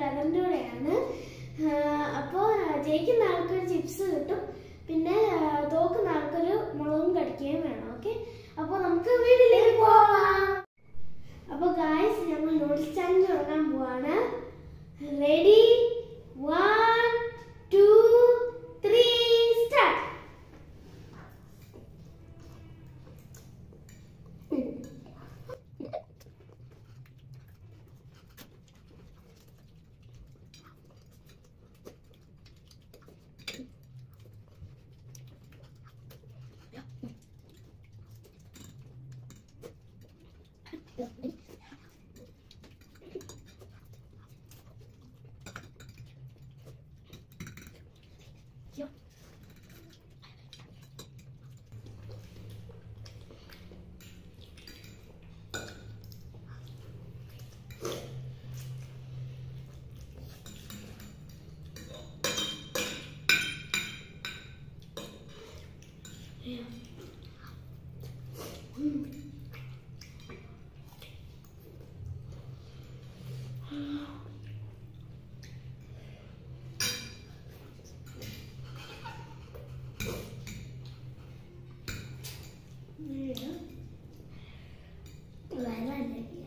ബ്രദറിന്റെ കൂടെയാണ് അപ്പോൾ ജയിക്കുന്ന ആൾക്കൊരു ചിപ്സ് കിട്ടും. പിന്നെ തോക്കുന്ന ആൾക്കൊരു മുളകും കടിക്കുകയും വേണം ഓക്കെ? അപ്പോൾ നമുക്ക് വീട്ടിലേക്ക് പോവാം. അപ്പോൾ ഗായ്സ് ഞങ്ങൾ നൂഡിൽസ് ചാനൽ തുടങ്ങാൻ പോവാണ്. റെഡി 귀엽다. 来了这里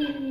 Hmm.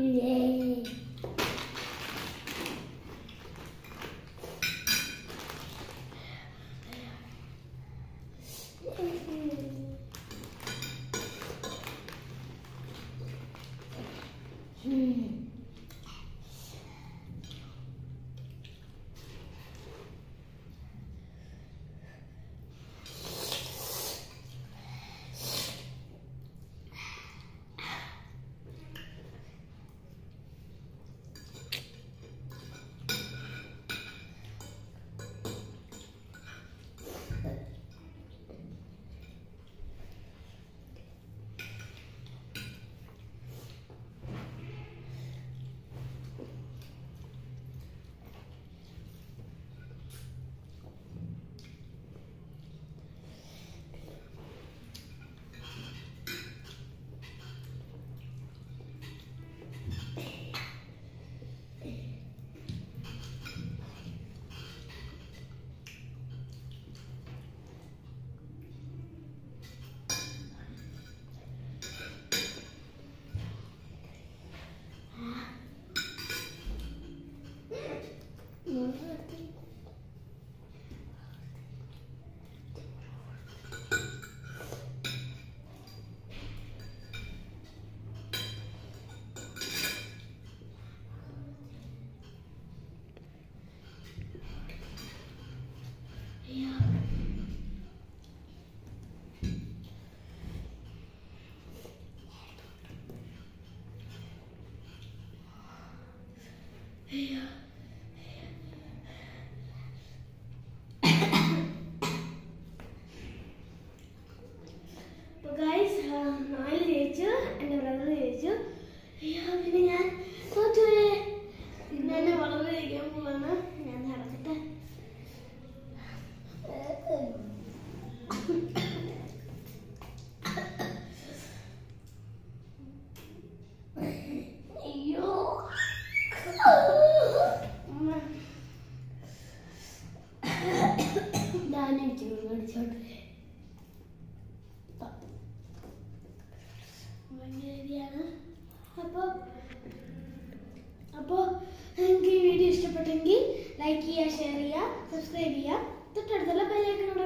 അപ്പോൾ അപ്പോൾ ഈ വീഡിയോ ഇഷ്ടപ്പെട്ടെങ്കിൽ ലൈക്ക് ചെയ്യുക ഷെയർ ചെയ്യുക സബ്സ്ക്രൈബ് ചെയ്യുക. തൊട്ടടുത്തുള്ള ബെല്ലൈക്കണോടെ